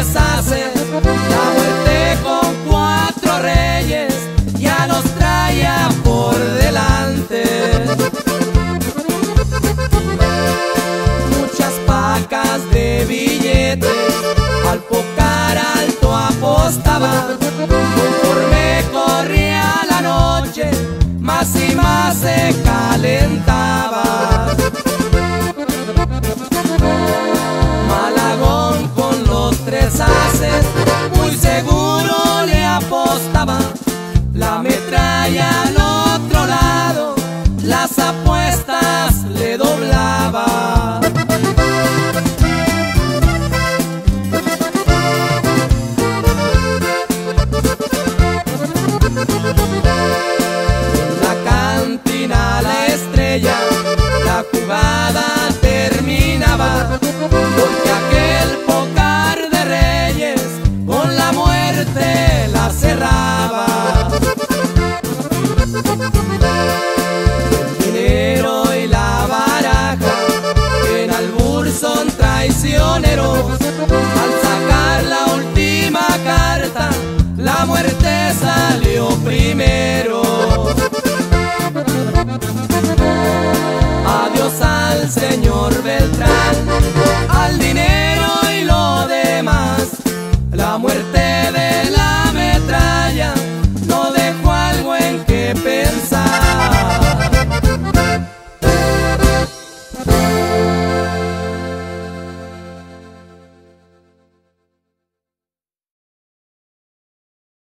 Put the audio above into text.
deshace. La muerte con cuatro reyes ya nos traía por delante. Muchas pacas de billetes al pocar alto apostaban. Conforme corría la noche, más y más se calentaba. La metralla al otro lado, las apuestas Al sacar la última carta, la muerte salió primero. Adiós al señor Beltrán, al dinero y lo demás. La muerte